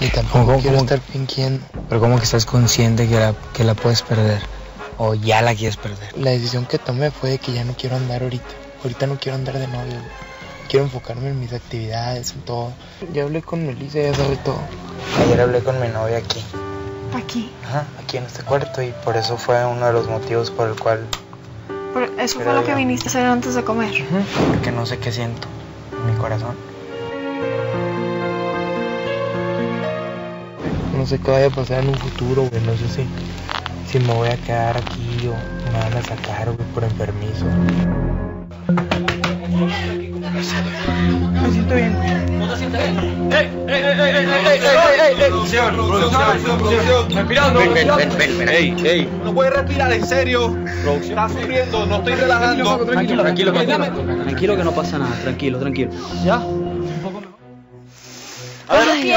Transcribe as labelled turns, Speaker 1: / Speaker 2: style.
Speaker 1: Y tampoco
Speaker 2: ¿Cómo-
Speaker 1: quiero
Speaker 2: cómo-
Speaker 1: estar fingiendo.
Speaker 2: Pero como que estás consciente que la, que la puedes perder. O ya la quieres perder.
Speaker 1: La decisión que tomé fue de que ya no quiero andar ahorita. Ahorita no quiero andar de novio, güey. Quiero enfocarme en mis actividades, en todo. Ya hablé con Melissa, ya sabe todo. Ayer hablé con mi novia aquí.
Speaker 3: Aquí.
Speaker 1: Ajá, aquí en este cuarto. Y por eso fue uno de los motivos por el cual...
Speaker 3: Pero eso fue lo que viniste a hacer antes de comer.
Speaker 1: Porque no sé qué siento en mi corazón. No sé qué vaya a pasar en un futuro, güey. No sé si, si me voy a quedar aquí o me van a sacar, güey, por enfermizo. Me siento bien.
Speaker 4: No puede respirar, en serio. Está sufriendo, no estoy relajando.
Speaker 5: Tranquilo, tranquilo, tranquilo. Tranquilo que no pasa nada, tranquilo, tranquilo. ¿Ya?
Speaker 3: Ay,